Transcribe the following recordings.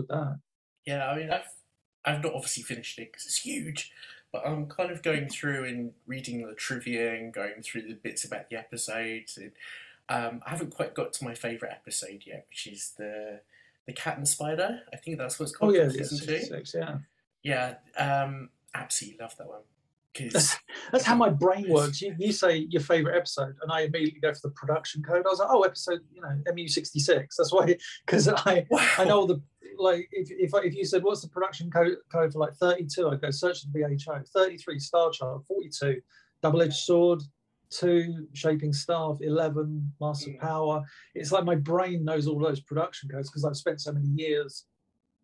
with that. Yeah, I mean, I've I've not obviously finished it because it's huge, but I'm kind of going through and reading the trivia and going through the bits about the episodes. And, um, I haven't quite got to my favourite episode yet, which is the the cat and spider. I think that's what it's Oh called. yeah, for yeah, season two. 66, yeah. Yeah, um, absolutely love that one That's, that's how my brain works. You, you say your favorite episode, and I immediately go for the production code. I was like, oh, episode, you know, MU sixty six. That's why, because I wow, I know the like if if, if you said what's the production code code for like thirty two, I go search the BHO. Thirty three Star Child, forty two, Double Edged Sword, two Shaping Staff, eleven Master Mm. Power. It's like my brain knows all those production codes because I've spent so many years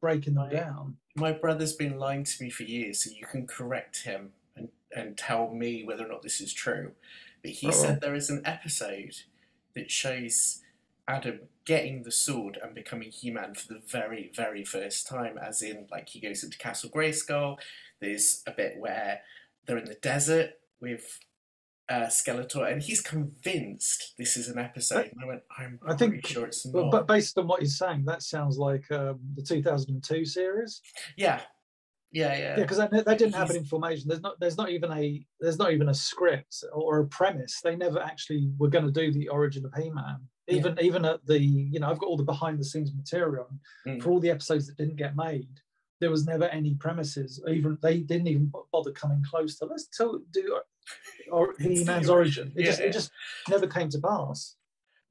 breaking them down. my brother's been lying to me for years, so you can correct him and, tell me whether or not this is true. But he Oh. said there is an episode that shows Adam getting the sword and becoming He-Man for the very, very first time, as in like he goes into Castle Grayskull. There's a bit where they're in the desert with uh, Skeletor, and he's convinced this is an episode. And I went, I'm I think- sure it's But, not. but based on what you're saying, that sounds like um, the 2002 series. yeah, yeah, yeah. Yeah, because they, they didn't have an He's- information. There's not. There's not even a. There's not even a script or a premise. They never actually were going to do the origin of He-Man. Yeah. Even even at the. You know, I've got all the behind the scenes material Mm. for all the episodes that didn't get made. There was never any premises. Even they didn't even bother coming close to. Let's tell do. Or He-Man's origin. It just Yeah. it just never came to pass.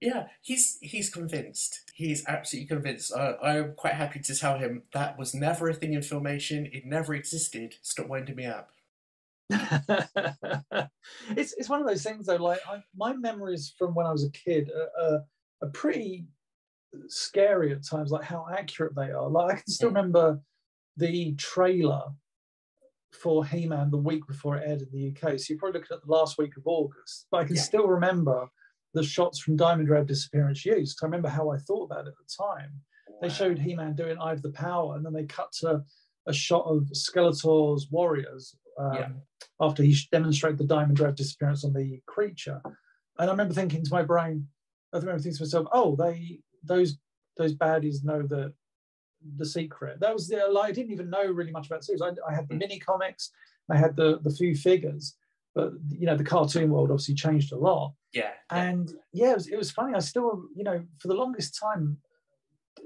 Yeah, he's he's convinced. He's absolutely convinced. I, I'm quite happy to tell him that was never a thing in filmation. It never existed. Stop winding me up. it's it's one of those things though. Like I, my memories from when I was a kid are, are, are pretty scary at times. Like how accurate they are. Like I can still Mm. remember the trailer for He-Man the week before it aired in the UK. So you're probably looking at the last week of August. But I can Yeah. still remember the shots from Diamond Ray Disappearance used. I remember how I thought about it at the time they showed He-Man doing Eye of the Power, and then they cut to a shot of Skeletor's warriors um, Yeah. after he demonstrated the Diamond Ray disappearance on the creature. And I remember thinking to my brain, I remember thinking to myself, "Oh, they those those baddies know the the secret." That was the I didn't even know really much about the series. I, I had the Mm. mini comics, I had the the few figures, but you know the cartoon world obviously changed a lot. Yeah. And yeah, it was, it was funny. I still, you know, for the longest time,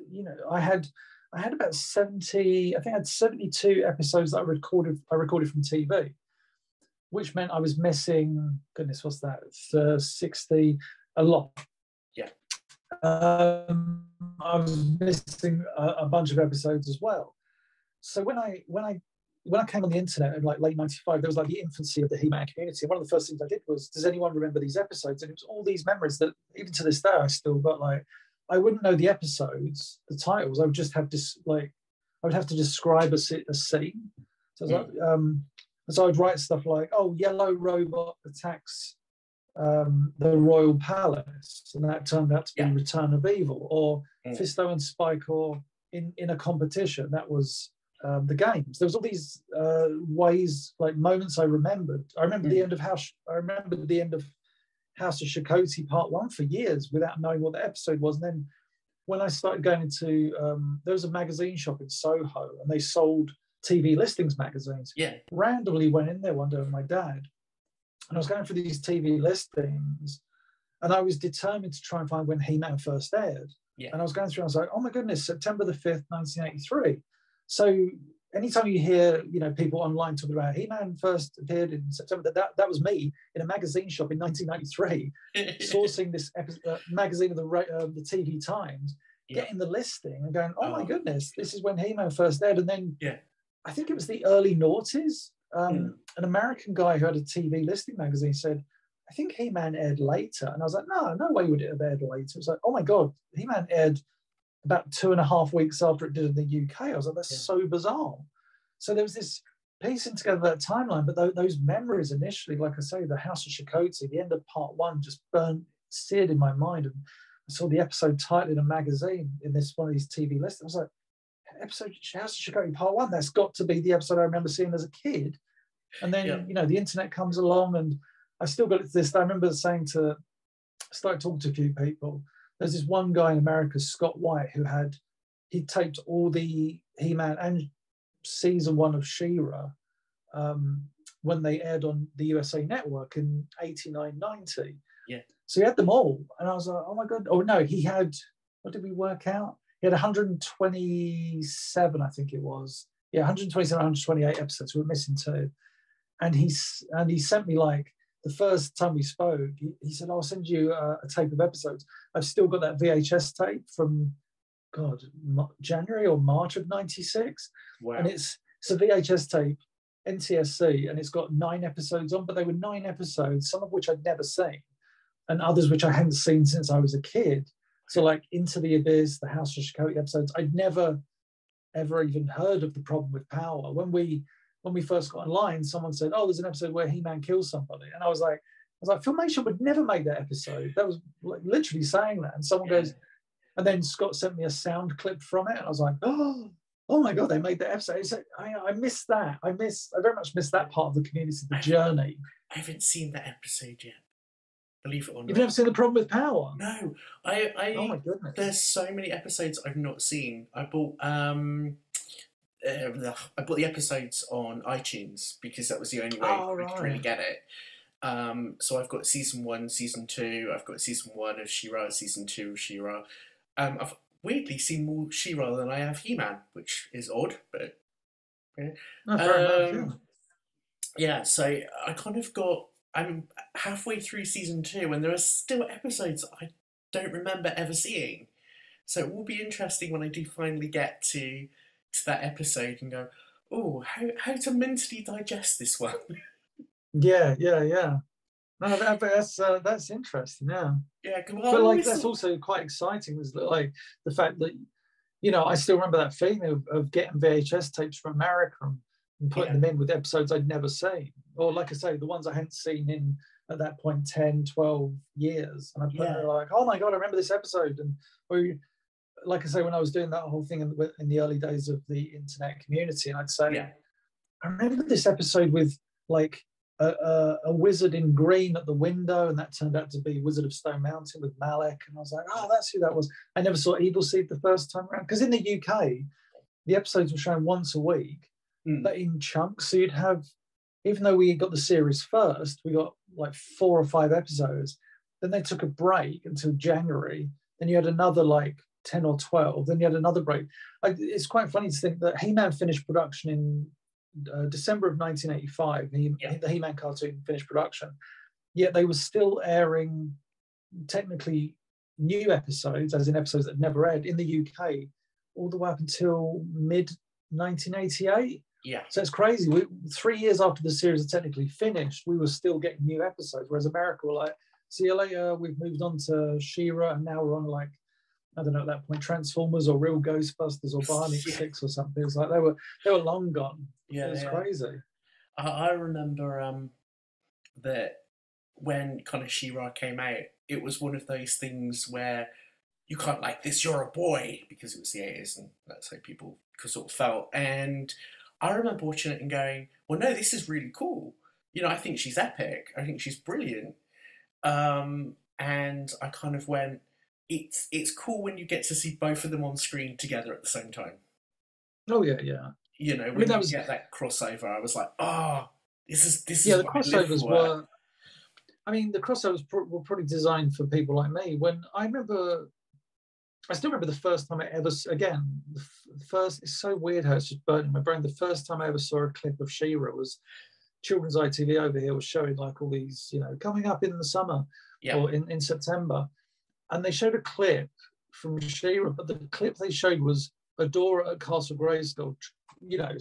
you know, I had I had about 70, I think I had 72 episodes that I recorded I recorded from TV, which meant I was missing, goodness, what's that? Uh, 60, a lot. Yeah. Um, I was missing a, a bunch of episodes as well. So when I when I when I came on the internet in like late 95, there was like the infancy of the He-Man community. And one of the first things I did was, does anyone remember these episodes? And it was all these memories that even to this day I still got like I wouldn't know the episodes, the titles. I would just have to like I would have to describe a, a scene. So, I was like, um, so I'd write stuff like, "Oh, yellow robot attacks um, the royal palace," and that turned out to be Yeah. Return of Evil, or Mm. Fisto and Spike, or in in a competition that was um, the games. There was all these uh, ways, like moments I remembered. I remember the Mm. end of House. I remember the end of House of Shokoti Part One for years without knowing what the episode was. And then when I started going into, um, there was a magazine shop in Soho, and they sold TV listings magazines. Yeah. Randomly went in there one day with my dad, and I was going for these TV listings, and I was determined to try and find when He-Man first aired. Yeah. And I was going through, and I was like, oh my goodness, September the fifth, nineteen eighty-three. So anytime you hear, you know, people online talking about He-Man first appeared in September, that that was me in a magazine shop in 1993, sourcing this epi- uh, magazine of the uh, the TV Times, Yeah. getting the listing and going, oh, my Oh. goodness, this is when He-Man first aired. And then Yeah. I think it was the early noughties. Um, Mm. An American guy who had a TV listing magazine said, I think He-Man aired later. And I was like, no, no way would it have aired later. It was like, oh my God, He-Man aired about two and a half weeks after it did in the UK. I was like, that's Yeah. so bizarre. So there was this piecing together that timeline, but tho- those memories initially, like I say, the House of Shokoti, the end of part one just burned, seared in my mind. And I saw the episode title in a magazine in this one of these TV lists. I was like, episode House of Shokoti part one, that's got to be the episode I remember seeing as a kid. And then, Yeah. you know, the internet comes along and I still got it to this. I remember saying to, started talking to a few people. There's this one guy in America, Scott White, who had he taped all the He-Man and season one of She-Ra um, when they aired on the USA Network in 89, 90. Yeah. So he had them all. And I was like, oh my God. Oh no, he had, what did we work out? He had 127, I think it was. Yeah, 127, 128 episodes. We were missing two. And he's and he sent me like the first time we spoke, he, he said, I'll send you a, a, tape of episodes. I've still got that VHS tape from God, January or March of 96. Wow. And it's it's a VHS tape, NTSC, and it's got nine episodes on, but they were nine episodes, some of which I'd never seen, and others which I hadn't seen since I was a kid. So like Into the Abyss, the House of Shokoti episodes, I'd never ever even heard of the problem with power. When we when we first got online, someone said, "Oh, there's an episode where He-Man kills somebody," and I was like, "I was like, Filmation would never make that episode." That was like, literally saying that, and someone yeah. goes, and then Scott sent me a sound clip from it, and I was like, "Oh, oh my god, they made that episode!" Like, I, I missed that. I miss. I very much missed that part of the community, the journey. I haven't seen that episode yet. Believe it or not. You've never seen the problem with power? No, I. I oh my goodness. There's so many episodes I've not seen. I bought. um uh, I bought the episodes on iTunes because that was the only way oh, right. I could really get it. Um, so I've got season one, season two. I've got season one of She-Ra, season two of She-Ra. Um, I've weirdly seen more She-Ra than I have He-Man, which is odd, but yeah. No, um, enough, yeah. yeah. So I kind of got. I'm halfway through season two, and there are still episodes I don't remember ever seeing. So it will be interesting when I do finally get to to that episode and go, oh, how, how to mentally digest this one. yeah, yeah, yeah. No, that, that's uh, that's interesting. Yeah, yeah. Well, but like that's also quite exciting. Was like the fact that you know I still remember that feeling of, of getting VHS tapes from America and, and putting yeah. them in with episodes I'd never seen, or like I say, the ones I hadn't seen in at that point 10, 12 years, and I put yeah. like, oh my god, I remember this episode, and or like I say, when I was doing that whole thing in the, in the early days of the internet community, and I'd say, yeah. I remember this episode with like a, a, a, wizard in green at the window, and that turned out to be Wizard of Stone Mountain with Malek. And I was like, oh, that's who that was. I never saw Evil Seed the first time around because in the UK, the episodes were shown once a week, mm. but in chunks. So you'd have, even though we got the series first, we got like four or five episodes. Then they took a break until January. Then you had another like 10 or 12. Then you had another break. I, it's quite funny to think that He Man finished production in uh, December of 1985. He, yeah. The He Man cartoon finished production. Yet they were still airing technically new episodes, as in episodes that never aired in the UK, all the way up until mid 1988. Yeah. So it's crazy. We, three years after the series had technically finished, we were still getting new episodes, whereas America were like, see you later, we've moved on to She-Ra, and now we're on like I don't know at that point Transformers or Real Ghostbusters or Barney. Six or something. It was like they were they were long gone. Yeah, it was crazy. I, I remember um, that when kind of She-Ra came out, it was one of those things where you can't like this. You're a boy because it was the eighties, and that's how people sort of felt. And I remember watching it and going, "Well, no, this is really cool. You know, I think she's epic. I think she's brilliant." Um, and I kind of went, it's it's cool when you get to see both of them on screen together at the same time. Oh yeah, yeah. You know, when I mean, you was... get that crossover, I was like, oh, this is this yeah, is the crossovers were. I mean, the crossovers were probably designed for people like me. When I remember, I still remember the first time I ever, again, the first, it's so weird how it's just burnt in my brain. The first time I ever saw a clip of She-Ra was Children's ITV over here was showing like all these, you know, coming up in the summer yeah. or in, in September and they showed a clip from She-Ra, but the clip they showed was Adora at Castle Grayskull, you know,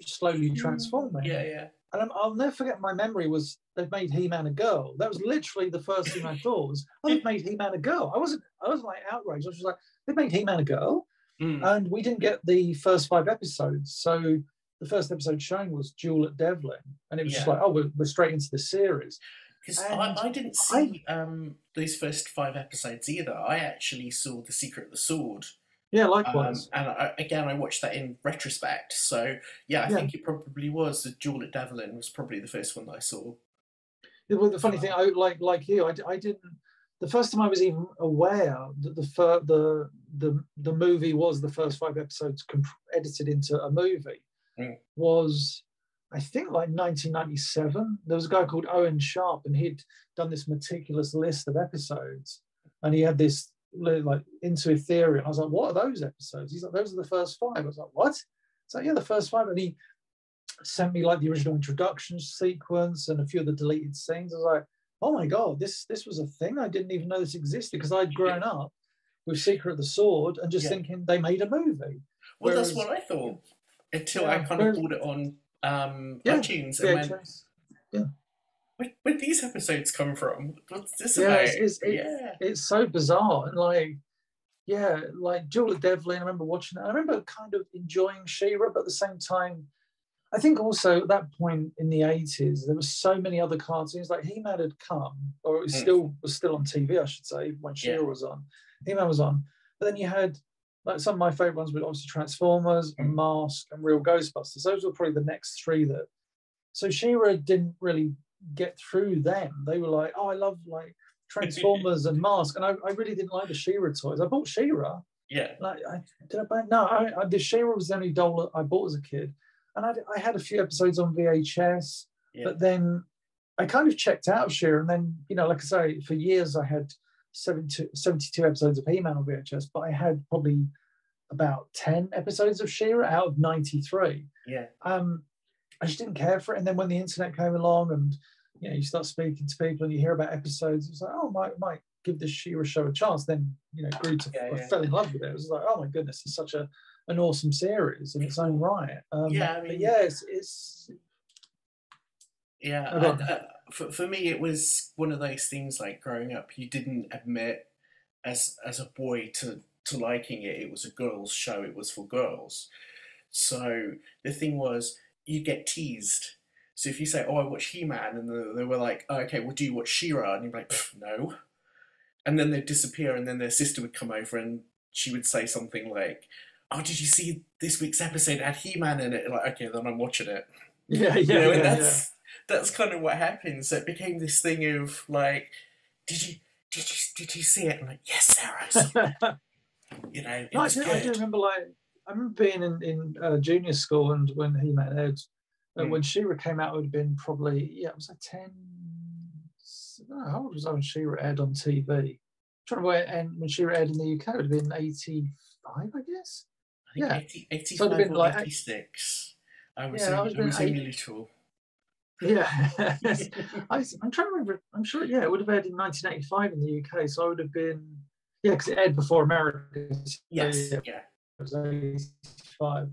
slowly mm. transforming. Yeah, yeah. And i will never forget my memory was they've made He-Man a girl. That was literally the first thing I thought was, oh, they've made He-Man a girl. I wasn't, I wasn't like outraged. I was just like, they've made He-Man a girl, mm. and we didn't get the first five episodes. So the first episode showing was Duel at Devlin, and it was yeah. just like, oh, we're, we're straight into the series. Because I, I, didn't see I, um, those first five episodes either. I actually saw The Secret of the Sword. Yeah, likewise. Um, and I, again, I watched that in retrospect. So yeah, I yeah. think it probably was the Duel at Devlin was probably the first one that I saw. Yeah, well, the funny thing, I like like you, I, I didn't. The first time I was even aware that the the the the movie was the first five episodes comp- edited into a movie Mm. was I think like 1997. There was a guy called Owen Sharp, and he'd done this meticulous list of episodes, and he had this like into Ethereum. I was like, "What are those episodes?" He's like, "Those are the first five. I was like, "What?" So yeah, the first five, and he sent me like the original introduction sequence and a few of the deleted scenes. I was like, "Oh my god, this this was a thing. I didn't even know this existed because I'd grown up with Secret of the Sword and just Yeah. thinking they made a movie." Well, that's what I thought until Yeah, I kind of whereas- bought it on um, Yeah, iTunes and went, VHS. where, where'd these episodes come from? What's this Yeah, about? it's- it's- it- yeah. it's so bizarre and like yeah like Duel at Devlin I remember watching it I remember kind of enjoying She-Ra but at the same time I think also at that point in the 80s there were so many other cartoons like He-Man had come or it was Mm. still was still on TV I should say when She-Ra Yeah. was on He-Man was on but then you had like some of my favorite ones were obviously Transformers and Mm. Mask and Real Ghostbusters those were probably the next three that so She-Ra didn't really get through them they were like oh I love like Transformers and Mask, and I, I really didn't like the She-Ra toys. I bought She-Ra. Yeah. Like, I, did I buy? No, I, I, the She-Ra was the only doll I bought as a kid, and I, I had a few episodes on VHS, Yeah. but then I kind of checked out of She-Ra, and then you know, like I say, for years I had 72, 72 episodes of He-Man on VHS, but I had probably about ten episodes of She-Ra out of ninety three Yeah. um, I just didn't care for it. And then when the internet came along and you know you start speaking to people and you hear about episodes, it's like, oh, might might give this She-Ra show a chance. Then you know, grew to Yeah, I fell in love with it. It was like, oh my goodness, it's such a an awesome series in its own right. Um, Yeah, I but mean- yeah, it's, it's Yeah, go on. I- I- for, for me, it was one of those things like growing up, you didn't admit as as a boy to, to liking it. It was a girls' show, it was for girls. So the thing was, you get teased. So if you say, Oh, I watch He Man, and they, they were like, oh, Okay, well, do you watch She Ra? And you're like, No. And then they'd disappear, and then their sister would come over and she would say something like, Oh, did you see this week's episode had He Man in it? Like, okay, then I'm watching it yeah, yeah, you know, yeah, and yeah. That's kind of what happens. It became this thing of like, did you did you did you see it? I'm like, yes, Sarah. I saw it." You know, No, I, do, I do remember like I remember being in in uh, junior school and when He met Ed, uh, Mm. when She-Ra came out, it would have been probably yeah, it was like ten. I how old was I when She-Ra aired on TV? trying to work, and when She-Ra aired in the UK, it would have been eighty five, I guess. I think yeah. 80, 85 So it'd have been or like- 86. I was, Yeah, in, I I was was, only little. Yeah, I, am trying to remember. I'm sure. Yeah, it would have aired in 1985 in the UK, so I would have been yeah, because it aired before America. so Yes, yeah, yeah. I was 85.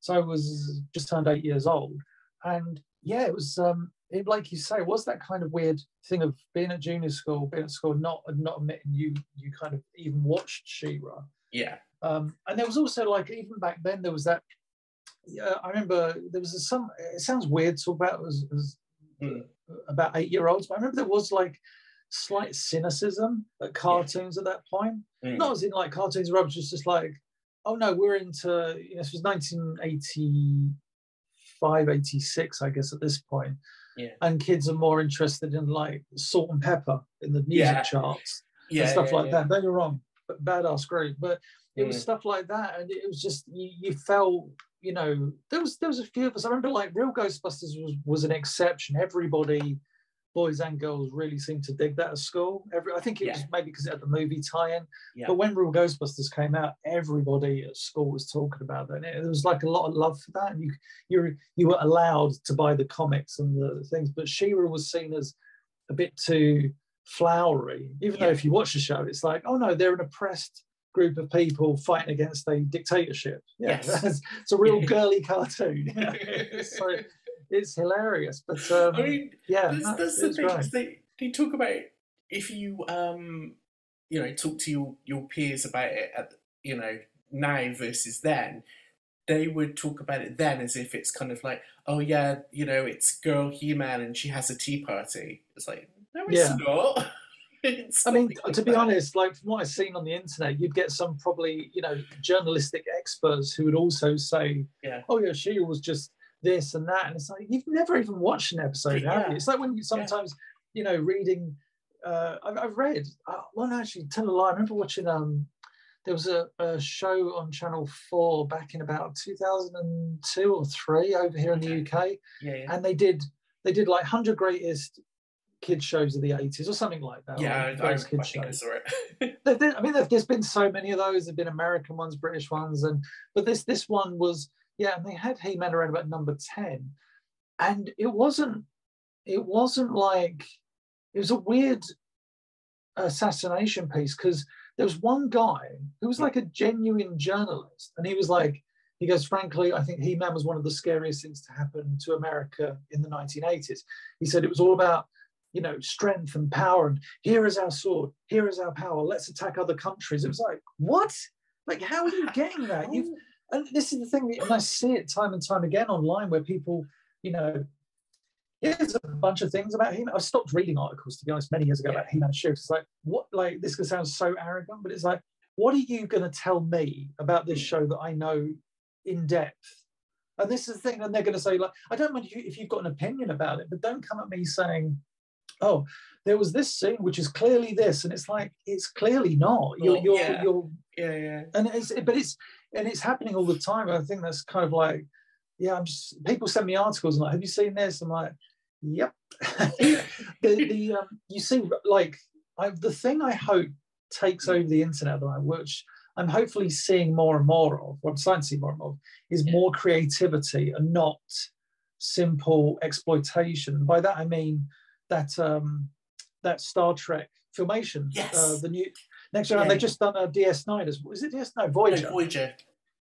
So I was just turned eight years old. And yeah, it was um it, like you say, it was that kind of weird thing of being at junior school, being at school, not not admitting you you kind of even watched She-Ra. Yeah, Um, and there was also like even back then there was that yeah, I remember there was some it sounds weird to talk about as, as Mm. about eight year olds, but I remember there was like slight cynicism at cartoons at that point Mm. not as in like cartoons rubbish, it's just like, oh no, we're into, you know, this was 1985, 86, I guess, at this point. Yeah. And kids are more interested in like Salt-N-Pepa in the music Yeah. charts yeah, and stuff yeah, like yeah. that. Don't get wrong, but badass group. But it was Mm. stuff like that. And it was just, you, you felt, you know, there was there was a few of us. I remember like Real Ghostbusters was, was an exception. Everybody, boys and girls, really seemed to dig that at school. Every I think it was maybe because it had the movie tie-in. Yeah. But when Real Ghostbusters came out, everybody at school was talking about that. And it, there was like a lot of love for that. And you you were you were allowed to buy the comics and the things, but She-Ra was seen as a bit too flowery. Even though if you watch the show, it's like, oh no, they're an oppressed group of people fighting against a dictatorship. Yeah, Yes. it's a real girly cartoon. know. so it's hilarious. But um, I mean, yeah, that's, no, that's the thing. is They, they talk about if you um you know talk to your, your peers about it at you know now versus then, they would talk about it then as if it's kind of like oh yeah you know it's girl He Man and she has a tea party. It's like no, it's Yeah. not. I mean, to be honest, like from what I've seen on the internet, you'd get some probably, you know, journalistic experts who would also say, Yeah. "Oh yeah, she was just this and that," and it's like you've never even watched an episode, have you? It's like when you sometimes, you know, reading. Uh, I've, I've read. Uh, well, actually, tell a lie. I remember watching um, there was a, a show on Channel Four back in about 2002 or three over here in the UK, Yeah, yeah. and they did they did like 100 greatest kids shows of the 80s or something like that. yeah, or I, I, I greatest kids I shows. saw it. I mean, there- there's been so many of those. There've been American ones, British ones, and but this this one was yeah, and they had He Man around about number ten, and it wasn't it wasn't like it was a weird assassination piece because there was one guy who was like a genuine journalist, and he was like. He goes, frankly, I think He Man was one of the scariest things to happen to America in the 1980s. He said it was all about you know, strength and power. And here is our sword. Here is our power. Let's attack other countries. It was like, what? Like, how are you getting that? You've, and this is the thing, and I see it time and time again online where people, you know, here's a bunch of things about him. I stopped reading articles, to be honest, many years ago about He-Man Shift. It's like, what, like, this could sound so arrogant, but it's like, what are you going to tell me about this Mm. show that I know in depth? And this is the thing, and they're going to say, like, I don't mind if, you, if you've got an opinion about it, but don't come at me saying, oh, there was this scene which is clearly this, and it's like it's clearly not. You're, you're, yeah. you're, yeah, yeah. and it's, but it's, and it's happening all the time. I think that's kind of like, yeah, I'm just people send me articles and like, have you seen this? I'm like, yep. the, the um, you see, like, I, the thing I hope takes over the internet, though, which I'm hopefully seeing more and more of, what I'm starting to see more and more of, is Yeah. more creativity and not simple exploitation. And By that I mean that um, that Star Trek filmation, Yes. uh, the new next generation. Yeah. They've just done a DS9 as is it DS? No, No, Voyager. Voyager.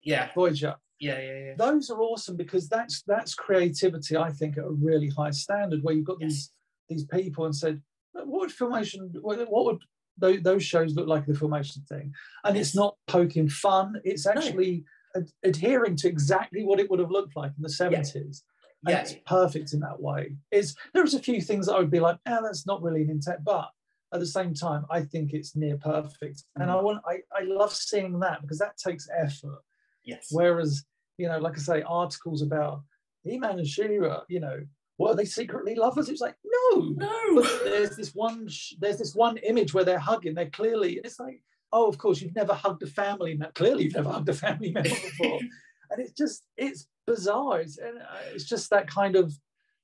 Yeah, Voyager. yeah, yeah, yeah. Those are awesome because that's that's creativity. I think at a really high standard where you've got Yes. these these people and said, what would filmation? What, would those, those shows look like the filmation thing? And it's not poking fun. It's actually ad- adhering to exactly what it would have looked like in the seventies. And Yeah, it's perfect in that way. Is there's a few things that I would be like, oh, that's not really an intent, but at the same time, I think it's near perfect. And I mm. want I, I love seeing that because that takes effort. yes. Whereas, you know, like I say, articles about He-Man and She-Ra, you know, were they secretly lovers? It's like, no. no. But there's this one there's this one image where they're hugging, they're clearly, it's like, oh, of course, you've never hugged a family member. Clearly you've never hugged a family member before. and it's just it's bizarre. It's and uh, it's just that kind of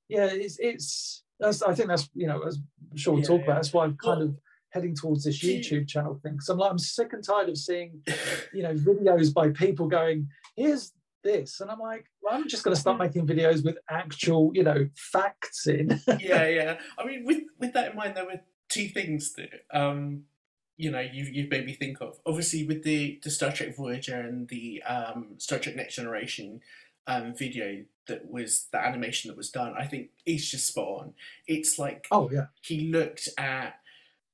yeah. It's it's that's I think that's you know as I'm sure we'll Yeah, talk yeah. about. That's why I'm kind Well, of heading towards this YouTube channel thing. Because I'm like I'm sick and tired of seeing you know videos by people going here's this and I'm like well, I'm just going to start making videos with actual you know facts in. yeah, yeah. I mean, with with that in mind, there were two things that um, you know, you you've made me think of. Obviously, with the the Star Trek Voyager and the um, Star Trek Next Generation um, video that was the animation that was done, I think it's just spot on. It's like oh yeah, he looked at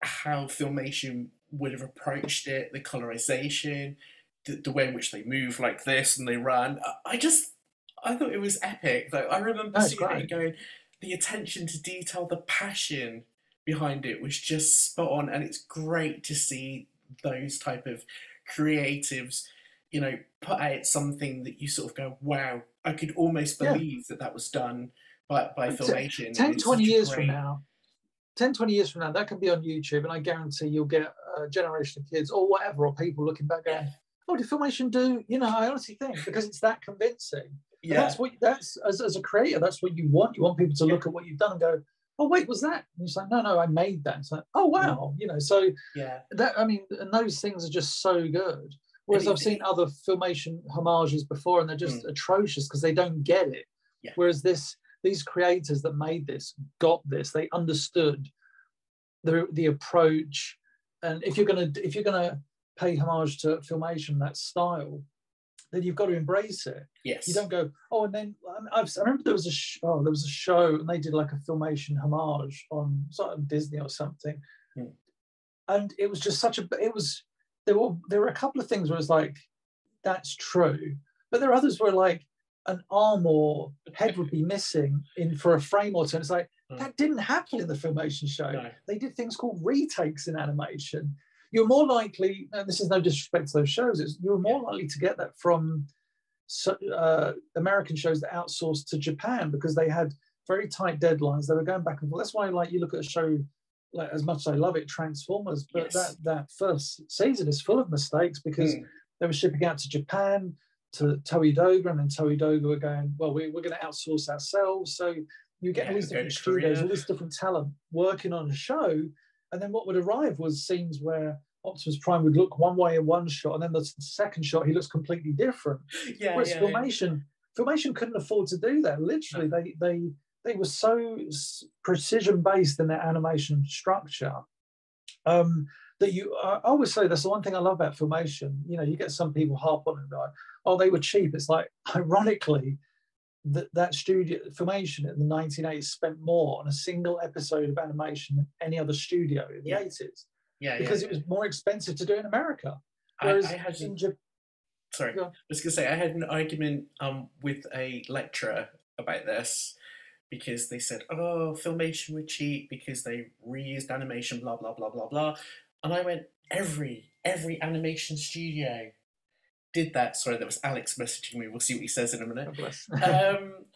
how filmation would have approached it, the colorization, the, the way in which they move like this and they run. I- just, I thought it was epic. Like I remember That's seeing it great. and going, the attention to detail, the passion behind it was just spot on, and it's great to see those type of creatives, you know, put out something that you sort of go, wow, I could almost Yeah. believe that that was done by by uh, filmation. 10, 20 such a years from now, 10, 20 years from now, that can be on YouTube, and I guarantee you'll get a generation of kids or whatever, or people looking back going, Yeah. "Oh, did filmation do?" You know, I honestly think because it's that convincing. And Yeah. that's what that's as, as a creator, that's what you want. You want people to look at what you've done and go, "Oh, wait, was that?" And it's like, "No, no, I made that." It's like, "Oh, wow," you know. So yeah. that I mean, and those things are just so good. Whereas I've seen other filmation homages before, and they're just atrocious because they don't get it. Yeah. Whereas this, these creators that made this got this. They understood the the approach, and if you're gonna if you're gonna pay homage to filmation that style, then you've got to embrace it. Yes. You don't go, oh, and then I've, I remember there was a sh- oh, there was a show and they did like a filmation homage on sort of Disney or something, Hmm. and it was just such a it was there were there were a couple of things where it's like that's true, but there are others where like an arm or head would be missing in for a frame or two. And it's like Hmm. that didn't happen in the filmation show No. they did things called retakes in animation. You're more likely, and this is no disrespect to those shows, it's, you're more likely to get that from so, uh, American shows that outsourced to Japan because they had very tight deadlines. They were going back and forth. That's why, like, you look at a show like as much as I love it, Transformers, but Yes. that that first season is full of mistakes because Mm. they were shipping out to Japan to Toei Doga, and then Toei Doga were going, well, we, we're going to outsource ourselves. So you get Yeah, all these different studios, all this different talent working on a show, and then what would arrive was scenes where Optimus Prime would look one way in one shot, and then the second shot he looks completely different. Yeah, Whereas yeah, yeah. Filmation, Filmation couldn't afford to do that. Literally, they they they were so precision based in their animation structure um, that you. I I always say that's the one thing I love about Filmation. You know, you get some people harp on it like, oh, they were cheap. It's like, ironically, that that studio Filmation in the 1980s spent more on a single episode of animation than any other studio in the Yeah. 80s yeah, because yeah, it was more expensive to do in America. I, Whereas I had in Japan, sorry, I was gonna say I had an argument um with a lecturer about this because they said, "Oh, filmation were cheap because they reused animation, blah blah blah blah blah," and I went, "Every every animation studio did that." Sorry, that was Alex messaging me. We'll see what he says in a minute. Um,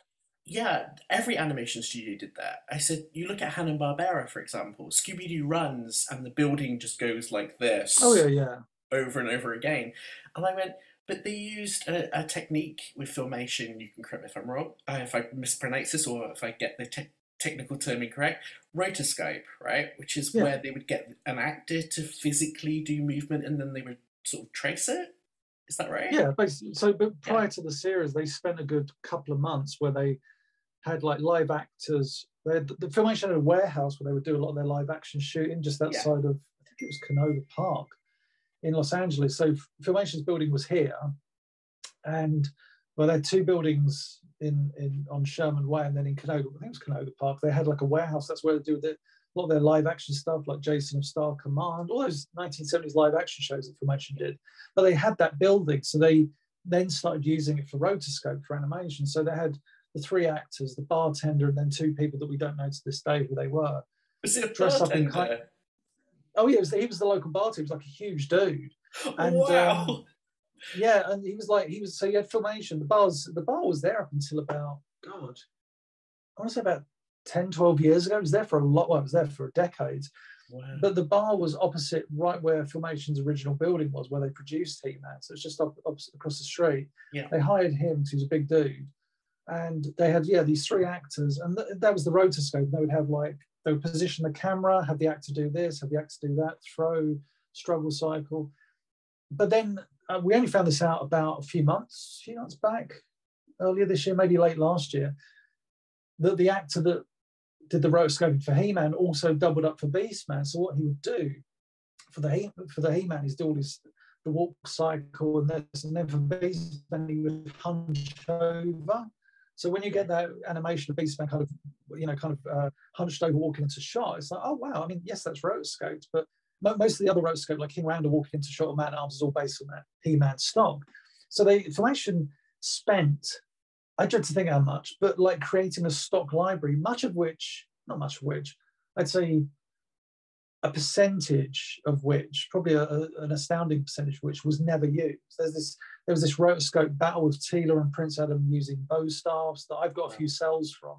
yeah, every animation studio did that. I said, you look at Hanna Barbera, for example. Scooby Doo runs, and the building just goes like this oh yeah, yeah. over and over again. And I went, but they used a, a technique with filmation. You can correct me if I'm wrong, uh, if I mispronounce this, or if I get the te- technical term incorrect. Rotoscope, right, which is Yeah. where they would get an actor to physically do movement, and then they would sort of trace it. Is that right? Yeah, basically. So, but prior to the series, they spent a good couple of months where they had like live actors. They had, the Filmation had a warehouse where they would do a lot of their live action shooting just outside of, I think it was Canoga Park in Los Angeles. So, Filmation's building was here, and well, they had two buildings in in on Sherman Way, and then in Canoga, I think it was Canoga Park. They had like a warehouse. That's where they do the, a lot of their live action stuff, like Jason of Star Command, all those 1970s live action shows that Filmation did but they had that building, so they then started using it for rotoscope for animation. So they had the three actors, the bartender, and then two people that we don't know to this day who they were. Was it a Dress up in bartender? Oh yeah, was, he was the local bartender. He was like a huge dude. And, wow. um, Yeah, and he was like he was. So you had filmation. The bars, the bar was there up until about God, I want to say about 10, 12 years ago. It was there for a lot. Well, it was there for decades. wow. But the bar was opposite, right where Filmation's original building was, where they produced He-Man. So it's just up, opposite across the street. Yeah. They hired him, he was a big dude, and they had yeah these three actors, and th- that was the rotoscope. They would have like they would position the camera, have the actor do this, have the actor do that, throw, struggle cycle. But then uh, we only found this out about a few months, a few months back, earlier this year, maybe late last year, that the actor that did the rotoscoping for He-Man also doubled up for Beast-Man. So what he would do for the he for the He-Man is do all his the walk cycle and this, and then for Beast-Man he would hunch over. So when you get that animation of Beastman kind of you know kind of uh, hunched over walking into shot, it's like oh wow. I mean yes that's rotoscoped, but most of the other rotoscope like King Randor walking into shot or Man Arms is all based on that He-Man stock. So they Filmation spent I dread to think how much, but like creating a stock library, much of which, not much of which, I'd say a percentage of which, probably a, a- an astounding percentage of which was never used. There's this, there was this rotoscope battle with Teela and Prince Adam using bow staffs that I've got a few cels from.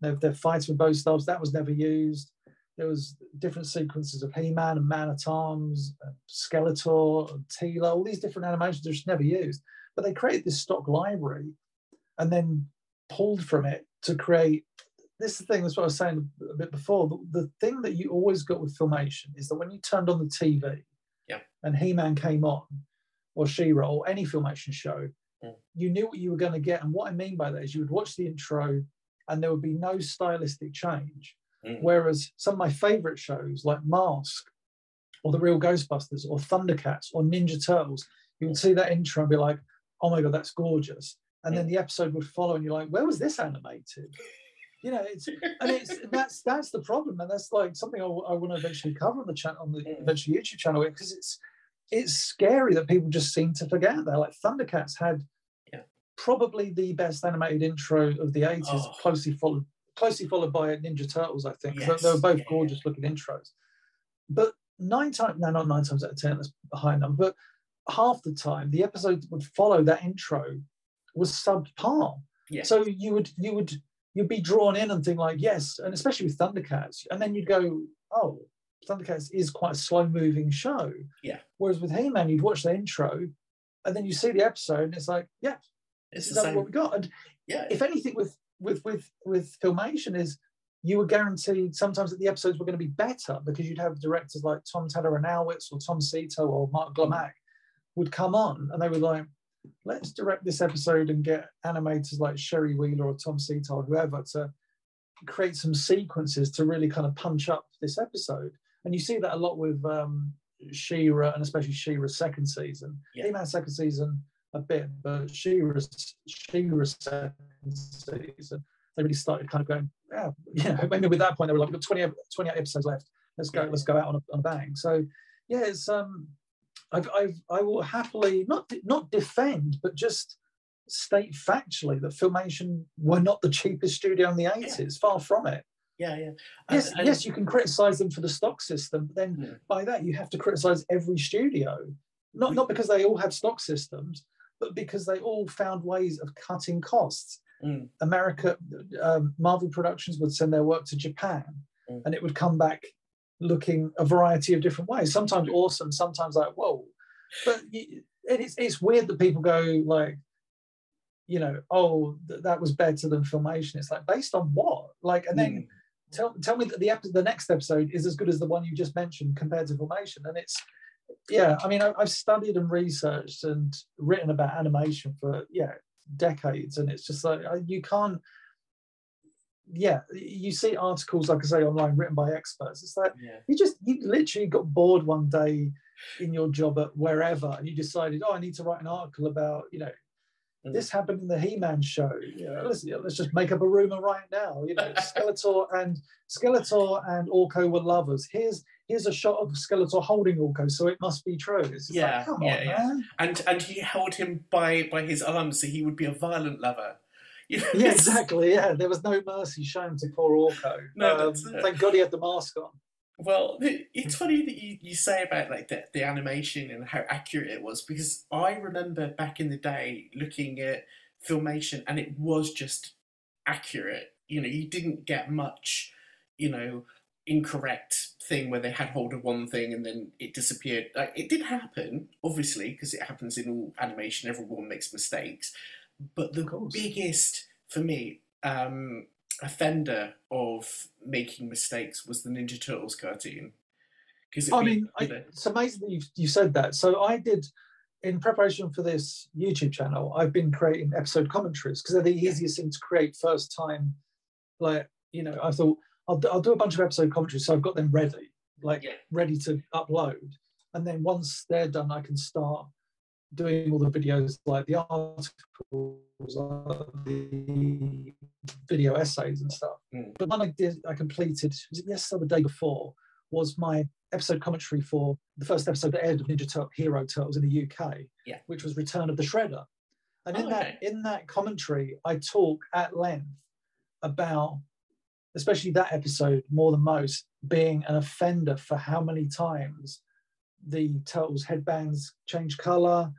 They're, they're fighting with bow staffs, that was never used. There was different sequences of He-Man and Man at Arms, and Skeletor and Teela, all these different animations are just never used. But they created this stock library and then pulled from it to create this is the thing that's what I was saying a bit before. The, the thing that you always got with filmation is that when you turned on the TV Yeah. and He-Man came on, or She-Ra, or any filmation show, Mm. you knew what you were going to get. And what I mean by that is you would watch the intro and there would be no stylistic change. Mm. Whereas some of my favorite shows like Mask or The Real Ghostbusters or Thundercats or Ninja Turtles, you would see that intro and be like, oh my God, that's gorgeous. And then the episode would follow and you're like, where was this animated? You know, it's and it's that's that's the problem, and that's like something I, want to eventually cover on the channel on the eventually YouTube channel because it's it's scary that people just seem to forget that. Like Thundercats had Yeah. probably the best animated intro of the 80s, Oh. closely followed closely followed by Ninja Turtles, I think. They- they were both yeah, gorgeous looking intros. But nine times, no, not nine times out of ten, that's a high number, but half the time the episode would follow that intro was subpar. Yeah. So you would you would you'd be drawn in and think like, yes, and especially with Thundercats, and then you'd go, oh, Thundercats is quite a slow moving show. Yeah. Whereas with He Man, you'd watch the intro, and then you see the episode, and it's like, yeah, It's this is what we got. And Yeah. if anything, with with with with filmation is you were guaranteed sometimes that the episodes were going to be better because you'd have directors like Tom Tataranowicz or Tom Sito or Mark mm. Glamack would come on and they were like, let's direct this episode and get animators like Sherry Wheeler or Tom Sito or whoever to create some sequences to really kind of punch up this episode. And you see that a lot with um, She-Ra and especially She-Ra's second season. Yeah. He-Man second season a bit, but She-Ra's, She-Ra's second season, they really started kind of going, yeah, yeah. maybe with that point they were like, we've got 20, 28 episodes left. Let's go, let's go out on a, on a bang. So yeah, it's um I've, I've I will happily not not defend, but just state factually that Filmation were not the cheapest studio in the 80s, far from it. Yeah, yeah. Yes, And- and- yes, you can criticize them for the stock system, but then Yeah. by that you have to criticize every studio. Not not because they all have stock systems, but because they all found ways of cutting costs. Mm. America, um, Marvel Productions would send their work to Japan, Mm. and it would come back looking a variety of different ways. Sometimes awesome, sometimes like whoa. But it's it's weird that people go like, you know, oh th- that was better than Filmation. It's like based on what? Like, and then Mm. tell tell me that the ep- the next episode is as good as the one you just mentioned compared to Filmation, and it's yeah. I mean, I, I've studied and researched and written about animation for yeah decades, and it's just like you can't. Yeah, you see articles like I say online written by experts. It's like yeah. you just you literally got bored one day in your job at wherever, and you decided, oh, I need to write an article about you know Mm. this happened in the He-Man show. You know, let's, let's just make up a rumor right now. You know, Skeletor and Skeletor and Orko were lovers. Here's here's a shot of Skeletor holding Orko, so it must be true. It's just Yeah, like, come yeah, on, yeah. man. And and he held him by by his arms, so he would be a violent lover. You know, Yeah, exactly. Yeah, there was no mercy shown to poor Orko. No, Um, thank God he had the mask on. Well, it's funny that you, you say about like the, the animation and how accurate it was because I remember back in the day looking at filmation and it was just accurate. You know, you didn't get much, you know, incorrect thing where they had hold of one thing and then it disappeared. Like, it did happen, obviously, because it happens in all animation. Everyone makes mistakes, but the biggest for me um, offender of making mistakes was the Ninja Turtles cartoon. Because I mean, I, it's amazing that you you said that. So I did, in preparation for this YouTube channel, I've been creating episode commentaries because they're the Yeah. easiest thing to create first time. Like you know, I thought I'll do, I'll do a bunch of episode commentaries, so I've got them ready, like Yeah. ready to upload, and then once they're done, I can start doing all the videos, like the articles, the video essays and stuff. Mm. But one I did, I completed was it yesterday or the day before was my episode commentary for the first episode that aired of Ninja Tur- Hero Turtles in the UK, Yeah. which was Return of the Shredder. And in Oh, that in that commentary, I talk at length about, especially that episode more than most, being an offender for how many times the turtles' headbands change color,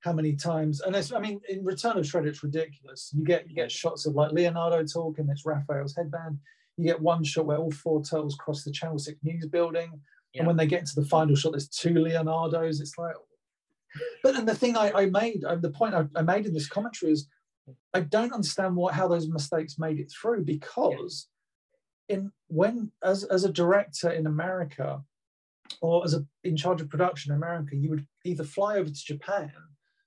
how many times, and it's, I mean, in Return of Shredder, it's ridiculous. You get you get shots of like Leonardo talking, it's Raphael's headband. You get one shot where all four turtles cross the Channel Six News building, Yeah. and when they get to the final shot, there's two Leonardos. It's like, but then the thing I, I made, uh, the point I, I made in this commentary is, I don't understand what how those mistakes made it through because, in when as as a director in America, or as a in charge of production in America, you would either fly over to Japan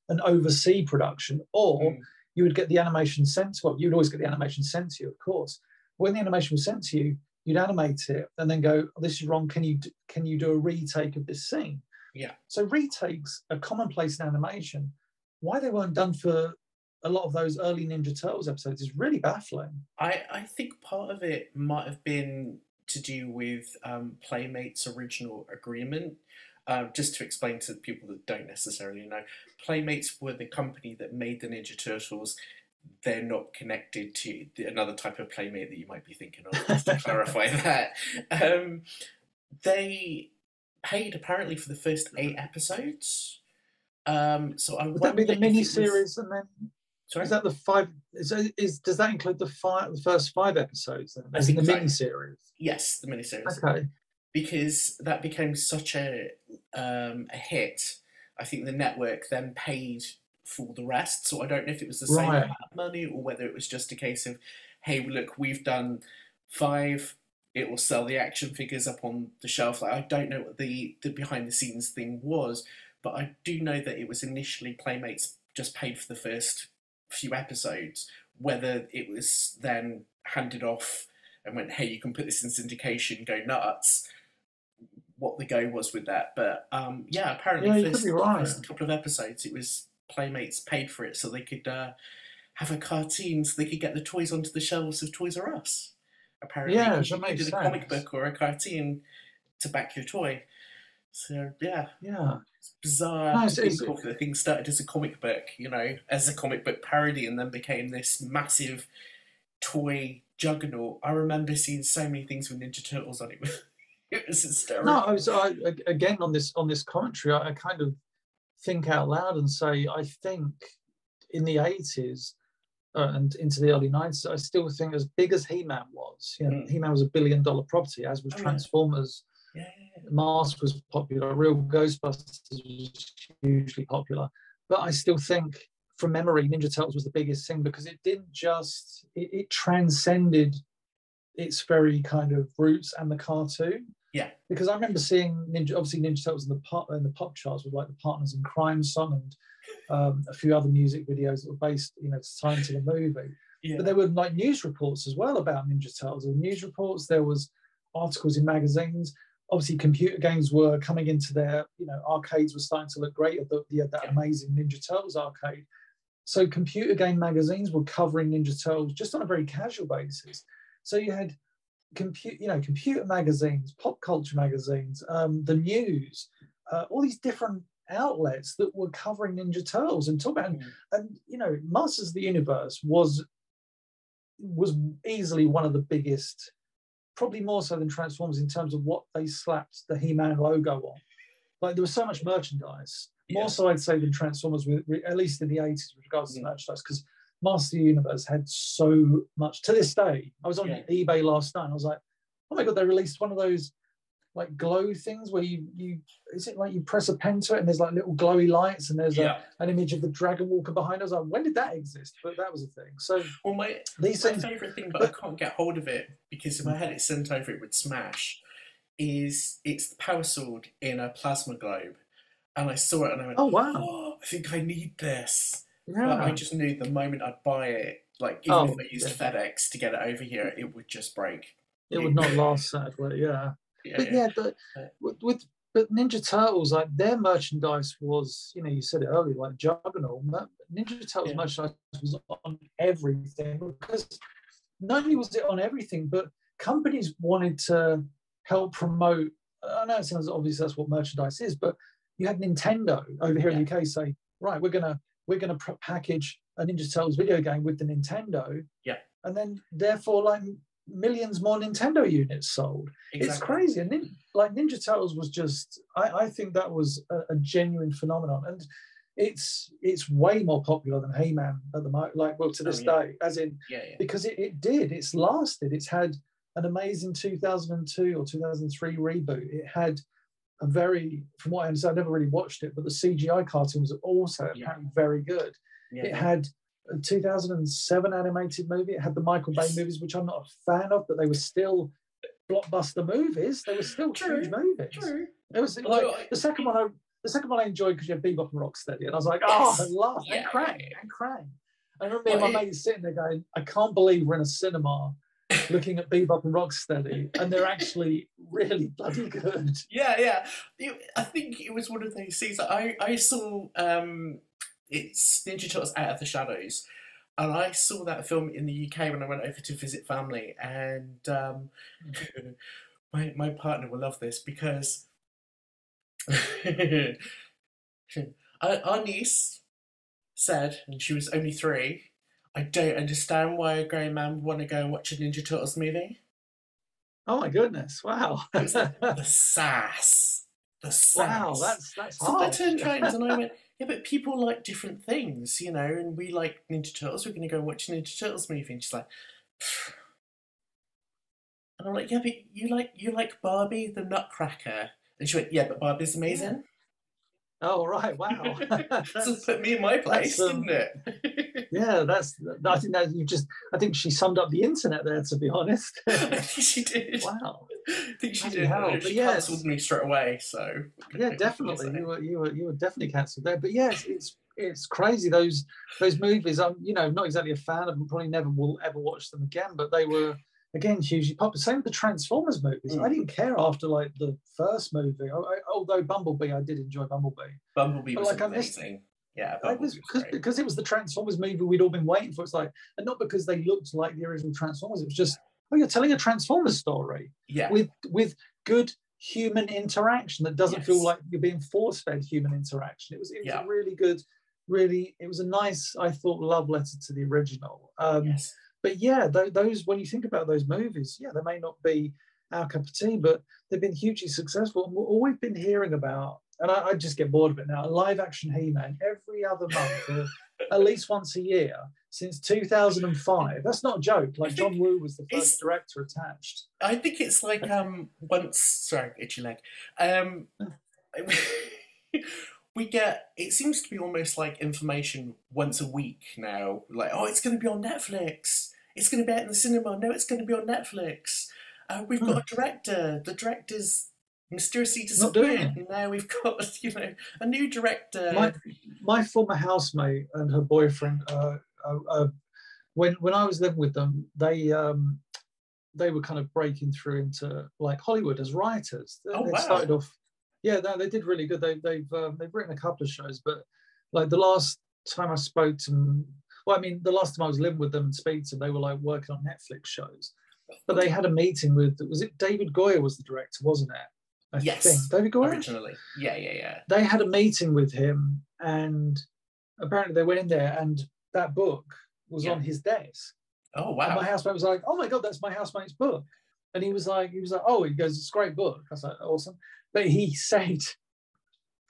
and oversee production, or Mm. you would get the animation sent to well, you'd always get the animation sent to you, of course. When the animation was sent to you, you'd animate it and then go, oh, "This is wrong. Can you can you do a retake of this scene?" Yeah. So retakes are commonplace in animation. Why they weren't done for a lot of those early Ninja Turtles episodes is really baffling. I, I think part of it might have been to do with um, Playmate's original agreement. Um, just to explain to people that don't necessarily know, Playmates were the company that made the Ninja Turtles. They're not connected to the, another type of Playmate that you might be thinking of, just to clarify that. Um, they paid apparently for the first eight episodes. Um, so I Would that be the wonder if it mini was- series and then Sorry? Is that the five? Is, is does that include the five, the first five episodes? Then, I as in the mini series. yes, the miniseries. Okay. because that became such a um, a hit. I think the network then paid for the rest. So I don't know if it was the same amount of money or whether it was just a case of, hey, look, we've done five. It will sell the action figures up on the shelf. Like I don't know what the the behind the scenes thing was, but I do know that it was initially Playmates just paid for the first few episodes. Whether it was then handed off and went, hey, you can put this in syndication, go nuts. What the go was with that, but um, yeah, apparently Yeah, first, right. first couple of episodes, it was Playmates paid for it so they could uh, have a cartoon, so they could get the toys onto the shelves of Toys R Us. Apparently, Yeah, that you needed a comic book or a cartoon to back your toy. So yeah, Yeah. it's bizarre No, it's- it's- the thing started as a comic book, you know, as a comic book parody, and then became this massive toy juggernaut. I remember seeing so many things with Ninja Turtles on it. it was hysterical. No, I was I, again on this on this commentary. I, I kind of think out loud and say I think in the eighties uh, and into the early nineties, I still think as big as He Man was, you know, Mm. He Man was a billion dollar property, as was Oh. Transformers. Yeah, Mask was popular, Real Ghostbusters was hugely popular. But I still think, from memory, Ninja Turtles was the biggest thing because it didn't just, it, it transcended its very kind of roots and the cartoon. Yeah. Because I remember seeing Ninja, obviously Ninja Turtles in the pop in the pop charts with like the Partners in Kryme song and um, a few other music videos that were based, you know, tied to the movie. yeah. But there were like news reports as well about Ninja Turtles. There were news reports. There was articles in magazines. Obviously, computer games were coming into their, you know, arcades were starting to look great. The, the, that Yeah. amazing Ninja Turtles arcade. So computer game magazines were covering Ninja Turtles just on a very casual basis. So you had compute, you know, computer magazines, pop culture magazines, um, the news, uh, all these different outlets that were covering Ninja Turtles and talk about Mm. and you know masters of the universe was was easily one of the biggest probably more so than transformers in terms of what they slapped the he-man logo on like there was so much merchandise more Yeah. so i'd say than transformers with at least in the 80s with regards to Mm. merchandise because master universe had so much to this day i was on Yeah. ebay last night and i was like oh my god they released one of those like glow things where you you is it like you press a pen to it and there's like little glowy lights and there's a, an image of the dragon walker behind us. Like, when did that exist? But that was a thing. So Well, my these my things, favourite thing, but I can't get hold of it because if I had it sent over, it would smash. Is it's the power sword in a plasma globe, and I saw it and I went, oh wow, "Oh, I think I need this." yeah, But I just knew the moment I'd buy it, like even Oh, if I used yeah. FedEx to get it over here, it would just break. it would not last sadly. Yeah, Yeah, but yeah, but Yeah. with, with but Ninja Turtles, like their merchandise was, you know, you said it earlier, like Juggernaut. Ninja Turtles Yeah. merchandise was on everything because not only was it on everything, but companies wanted to help promote. I know it sounds obvious that's what merchandise is, but you had Nintendo over here in the UK say, right, we're gonna we're gonna package a Ninja Turtles video game with the Nintendo. Yeah. And then therefore, like millions more Nintendo units sold. It's crazy. And nin- like Ninja Turtles was just, I, I think that was a, a genuine phenomenon. And it's it's way more popular than He-Man at the moment, like, well, to Oh, this yeah. day, as in, Yeah, yeah. because it, it did, it's lasted. It's had an amazing 2002 or 2003 reboot. It had a very, from what I understand, I never really watched it, but the CGI cartoon was also apparently very good. It had 2007 animated movie. It had the Michael Bay movies, which I'm not a fan of, but they were still blockbuster movies. They were still True, huge movies. True. It was like I- the second one. I, the second one I enjoyed because you had Bebop and Rocksteady, and I was like, oh, Yes. I love Yeah, and yeah. and Krang. I remember Well, my it- mate sitting there going, I can't believe we're in a cinema looking at Bebop and Rocksteady, and they're actually really bloody good. Yeah, yeah. It- I think it was one of those that I I saw um, it's Ninja Turtles Out of the Shadows, and I saw that film in the UK when I went over to visit family, and um, my my partner will love this because our, our niece said, and she was only three. I don't understand why a grown man would want to go and watch a Ninja Turtles movie. Oh my goodness! Wow. It was like the sass. The Wow, that's that's So I turned around and I went, yeah, but people like different things, you know, and we like Ninja Turtles. We're going to go watch a Ninja Turtles movie. And she's like, "Pfft." and I'm like, yeah, but you like you like Barbie the Nutcracker. And she went, yeah, but Barbie's amazing. Oh right, wow. That's- put me in my place, um, didn't it? yeah, that's. I think that you just. I think she summed up the internet there. To be honest. I think she did. wow. I think she did. hell, but She yes. cancelled me straight away. So Yeah, definitely. You were you were you were definitely cancelled there. But yes, it's it's crazy those those movies. I'm you know not exactly a fan of them. Probably never will ever watch them again. But they were again hugely popular. Same with the Transformers movies. Mm. I didn't care after like the first movie. I, I, although Bumblebee, I did enjoy Bumblebee. Bumblebee But, was like, I missed- amazing. Yeah, was was because because it was the Transformers movie we'd all been waiting for. It's like, and not because they looked like the original Transformers. It was just, oh, you're telling a Transformers story Yeah, with with good human interaction that doesn't feel like you're being force fed human interaction. It was it was Yeah. a really good, really it was a nice I thought love letter to the original. Um, yes. But yeah, tho- those when you think about those movies, yeah, they may not be our cup of tea, but they've been hugely successful. And all we've been hearing about, and I, I just get bored of it now, live action He Man every other month, or at least once a year since 2005. That's not a joke. Like John Woo was the first director attached. I think it's like um once sorry, itchy leg. Um we get it seems to be almost like information once a week now. Like, oh it's gonna be on Netflix. It's gonna be out in the cinema. No, it's gonna be on Netflix. Uh, we've got a director. The director's mysteriously disappeared. And now we've got, you know, a new director. my my former housemate and her boyfriend uh, uh, uh, when when I was living with them they um they were kind of breaking through into like Hollywood as writers they, Oh, they wow. started off yeah no, they did really good they, they've um, they've written a couple of shows but like the last time I spoke to them well I mean the last time I was living with them and speaking to them they were like working on Netflix shows but they had a meeting with was it David Goyer was the director wasn't it I Yes. think David Goyer originally. Yeah, yeah, yeah. they had a meeting with him and apparently they went in there and that book was Yeah. on his desk Oh and wow. my housemate was like oh my god that's my housemate's book and he was like he was like oh he goes it's a great book i was like awesome but he said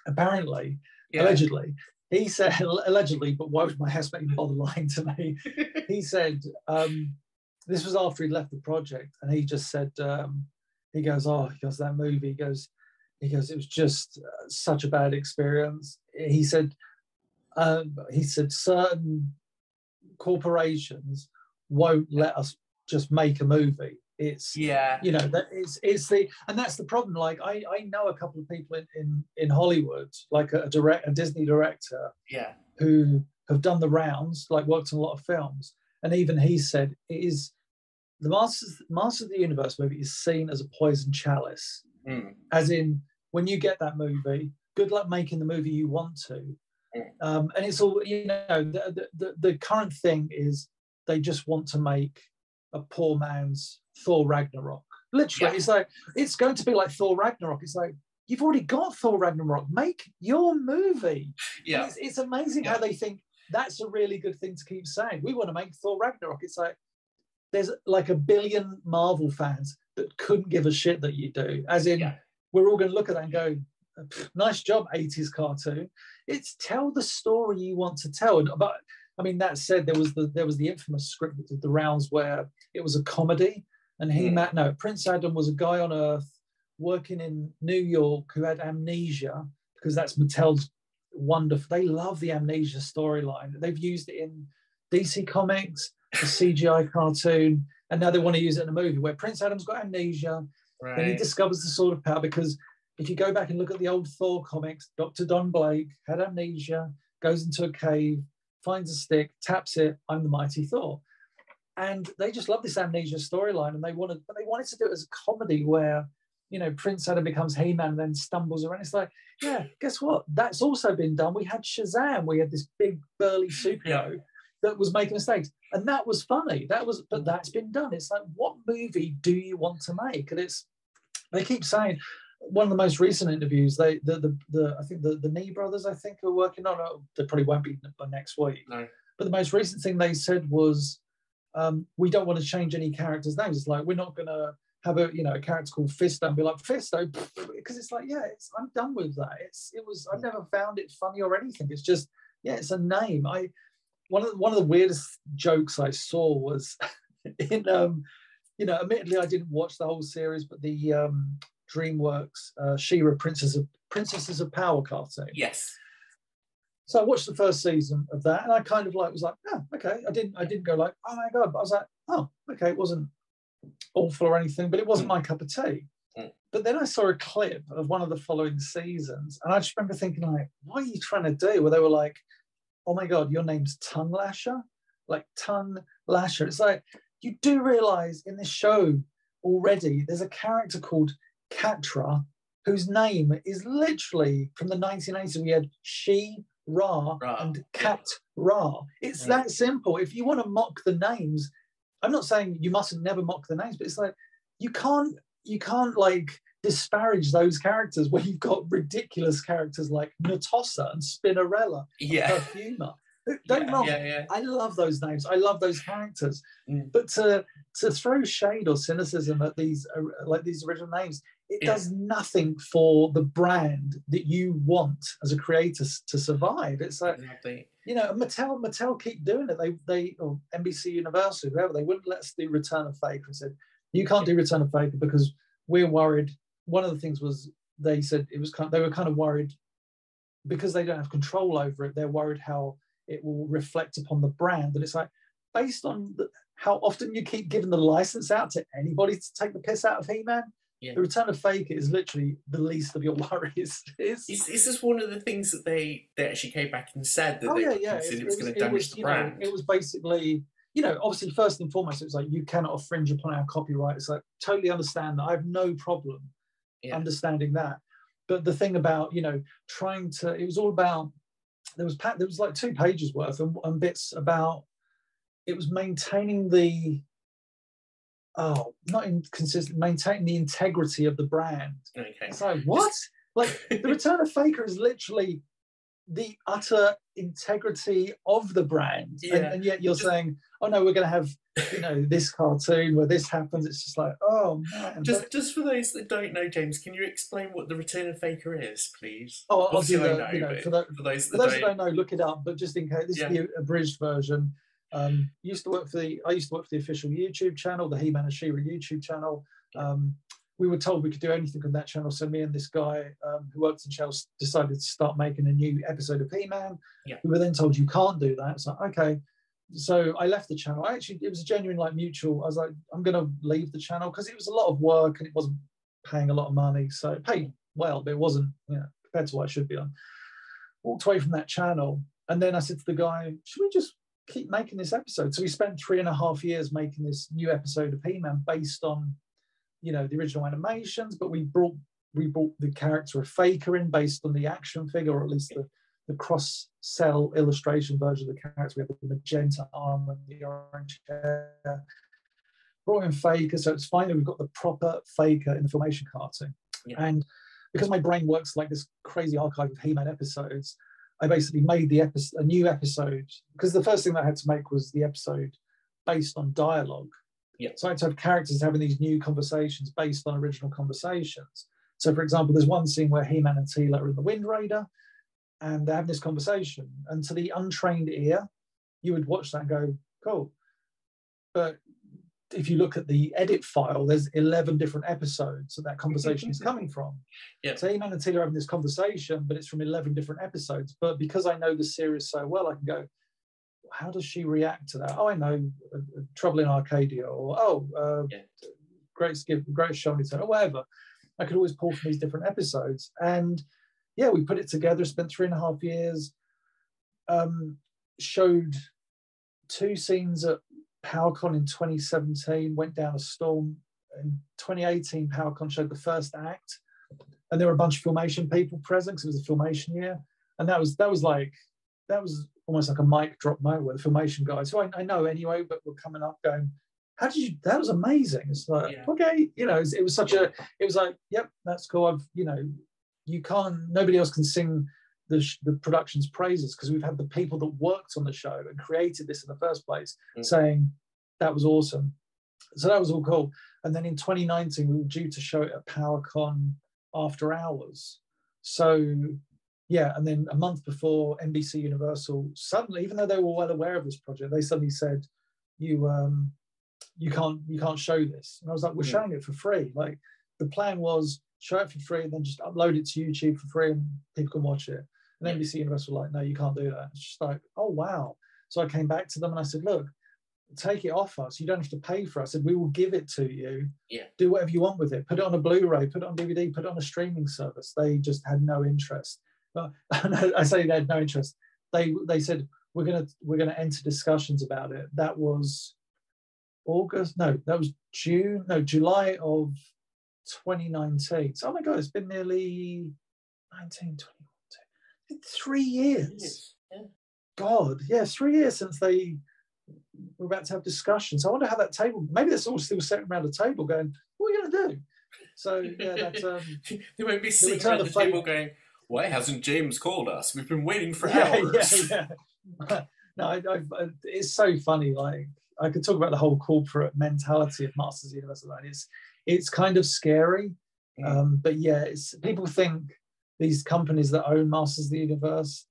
apparently Yeah. allegedly he said allegedly but why would my housemate bother lying to me he said um, this was after he left the project and he just said um, he goes oh he goes that movie he goes he goes it was just uh, such a bad experience he said um, he said certain corporations won't let us just make a movie it's yeah. you know that it's it's the and that's the problem like i i know a couple of people in in, in hollywood like a, direct a disney director Yeah. who have done the rounds, like worked on a lot of films, and even he said it is the Masters Master of the Universe movie is seen as a poison chalice, Mm. as in when you get that movie, good luck making the movie you want to. Um, and it's all you know. The, the, the, current thing is they just want to make a poor man's Thor Ragnarok. Literally, Yeah. it's like it's going to be like Thor Ragnarok. It's like you've already got Thor Ragnarok. Make your movie. Yeah. It's, it's amazing how they think that's a really good thing to keep saying. We want to make Thor Ragnarok. It's like there's like a billion Marvel fans that couldn't give a shit that you do. As in, Yeah. we're all going to look at that and go, "Pff, nice job, 80s cartoon. It's tell the story you want to tell. And but I mean, that said, there was the there was the infamous script that did the rounds where it was a comedy, and he Hmm. met no Prince Adam was a guy on Earth working in New York who had amnesia because that's Mattel's wonderful. They love the amnesia storyline. They've used it in DC Comics, the CGI cartoon, and now they want to use it in a movie where Prince Adam's got amnesia. Then he discovers the sword of power because if you go back and look at the old Thor comics, Dr. Don Blake had amnesia, goes into a cave, finds a stick, taps it, I'm the mighty Thor. And they just love this amnesia storyline and they wanted but they wanted to do it as a comedy where you know Prince Adam becomes He-Man and then stumbles around. It's like, yeah, guess what? That's also been done. We had Shazam, we had this big burly superhero that was making mistakes. And that was funny. That was but that's been done. It's like, what movie do you want to make? And it's they keep saying one of the most recent interviews, they the the, the I think the the Nee brothers, I think, are working on it. They probably won't be by next week. No. But the most recent thing they said was, um, we don't want to change any characters' names. It's like we're not gonna have a you know a character called Fisto and be like Fisto because it's like yeah it's I'm done with that it's it was I've never found it funny or anything it's just yeah it's a name I one of the, one of the weirdest jokes I saw was in um you know admittedly I didn't watch the whole series but the um DreamWorks uh, She-Ra Princess of Princesses of Power cartoon Yes. so I watched the first season of that, and I kind of like was like, oh, okay. I didn't I didn't go like, oh my god, but I was like, oh, okay. It wasn't awful or anything, but it wasn't my cup of tea. Mm. But then I saw a clip of one of the following seasons, and I just remember thinking like, what are you trying to do? Where they were like, oh my god, your name's Tongue Lasher, like Tongue Lasher. It's like you do realize in this show already there's a character called Catra whose name is literally from the 1980s. We had She, Ra, Ra, and Kat Ra. It's Right. that simple. If you want to mock the names, I'm not saying you mustn't never mock the names, but it's like you can't you can't like disparage those characters where you've got ridiculous characters like Netossa and Spinnerella, Yeah. Perfuma. Don't yeah, wrong. yeah, yeah. I love those names. I love those characters. Mm. But to to throw shade or cynicism at these uh, like these original names, it Yeah. does nothing for the brand that you want as a creator to survive. It's like Exactly. you know, Mattel Mattel keep doing it. They they or NBC Universal, whoever they wouldn't let us do Return of Faker and said you can't do Return of Faker because we're worried. One of the things was they said it was kind. of, They were kind of worried because they don't have control over it. They're worried how it will reflect upon the brand. And it's like based on the, how often you keep giving the license out to anybody to take the piss out of He-Man. Yeah. The Return of Faker is literally the least of your worries. It's, Is, is this one of the things that they, they actually came back and said that oh they yeah, yeah. considered It, it was going to damage was, the you know, it was basically, you know, obviously first and foremost, it was like you cannot infringe upon our copyright. It's like totally understand that. I have no problem Yeah. understanding that. But the thing about you know trying to, it was all about there was there was like two pages worth and, and bits about it was maintaining the oh not inconsistent maintaining the integrity of the brand okay. it's like what? Like the Return of Faker is literally the utter integrity of the brand, and, Yeah. and yet you're saying, "Oh no, we're going to have you know this cartoon where this happens." It's just like, oh man. Just, But- just for those that don't know, James, can you explain what the Return of Faker is, please? oh, Obviously, I know, you know, for, the, for those for those that don't, don't know, look it up. But just in case, this Yeah. is the abridged version. Um, used to work for the I used to work for the official YouTube channel, the He-Man and She-Ra YouTube channel. Um, we were told we could do anything on that channel, so me and this guy um, who worked in Chelsea decided to start making a new episode of He-Man. Yeah. We were then told you can't do that. So okay, so I left the channel. I actually it was a genuine like mutual. I was like, I'm going to leave the channel because it was a lot of work and it wasn't paying a lot of money. So it paid well, but it wasn't you know compared to what I should be on. Walked away from that channel, and then I said to the guy, "Should we just keep making this episode?" So we spent three and a half years making this new episode of He-Man based on, you know, the original animations, but we brought we brought the character of Faker in based on the action figure, or at least the the cross sell illustration version of the character. We have the magenta arm and the orange hair. Brought in Faker, so it's finally we've got the proper Faker in the Filmation cartoon. Yeah. And because my brain works like this crazy archive of He-Man episodes, I basically made the episode a new episode because the first thing that I had to make was the episode based on dialogue. Yeah. So I had to have characters having these new conversations based on original conversations. So, for example, there's one scene where He-Man and Teela are in the Wind Raider, and they're having this conversation. And to the untrained ear, you would watch that and go, "Cool," but if you look at the edit file, there's 11 different episodes that that conversation is coming from. Yeah. So He-Man and Teela are having this conversation, but it's from 11 different episodes. But because I know the series so well, I can go, how does she react to that? Oh, I know, uh, uh, Trouble in Arcadia, or oh, uh, Yeah. Great Skip, Great Turn, or whatever. I could always pull from these different episodes. And yeah, we put it together, spent three and a half years, um, showed two scenes at PowerCon in 2017, went down a storm. In 2018, PowerCon showed the first act, and there were a bunch of filmation people present because it was a filmation year. And that was that was like that was almost like a mic drop moment where the filmation guys, who I, I know anyway, but were coming up going, "How did you? That was amazing." It's like, Yeah. okay, you know, it was, it was such a. It was like, yep, that's cool. I've, you know, you can't. Nobody else can sing the sh- the production's praises because we've had the people that worked on the show and created this in the first place Mm. saying that was awesome. so that was all cool. And then in 2019, we were due to show it at PowerCon after hours. So yeah, and then a month before NBC Universal suddenly, even though they were well aware of this project, they suddenly said, "You um, you can't you can't show this." And I was like, "We're yeah. showing it for free." Like the plan was show it for free and then just upload it to YouTube for free and people can watch it. And. NBC Universal were like, "No, you can't do that." It's just like, "Oh wow." So I came back to them and I said, "Look, take it off us. You don't have to pay for us. And we will give it to you. Yeah. Do whatever you want with it. Put it on a Blu-ray, put it on DVD, put it on a streaming service. They just had no interest. But I say they had no interest. They they said we're gonna we're gonna enter discussions about it. That was August. No, that was June. No, July of 2019. So oh my god, it's been nearly 19, 21, three years. Yeah. God, yeah, three years since they we're about to have discussions. I wonder how that table, maybe they're all still sitting around the table going, what are you going to do? So, yeah, that. Um, they won't be sitting around the, the table going, why hasn't James called us? We've been waiting for yeah, hours. Yeah, yeah. no, I, I, it's so funny. Like, I could talk about the whole corporate mentality of Masters Universe. It's, it's kind of scary. Mm. Um, but yeah, it's, people think these companies that own Masters of the Universe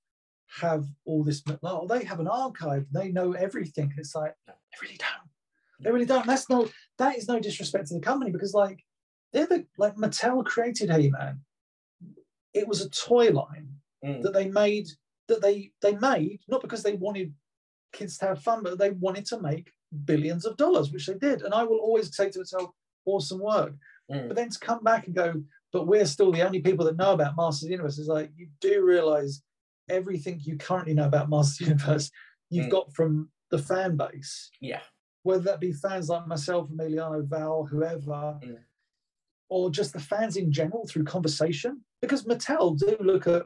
have all this. Oh, they have an archive. They know everything. It's like they really don't. They really don't. That's no. That is no disrespect to the company because like they're the like Mattel created He-Man. It was a toy line mm. that they made. That they they made not because they wanted kids to have fun, but they wanted to make billions of dollars, which they did. And I will always say to Mattel, awesome work. Mm. But then to come back and go, but we're still the only people that know about Masters of the Universe is like you do realize everything you currently know about Master Universe, you've mm. got from the fan base. Yeah. Whether that be fans like myself, Emiliano, Val, whoever, mm. or just the fans in general through conversation. Because Mattel do look at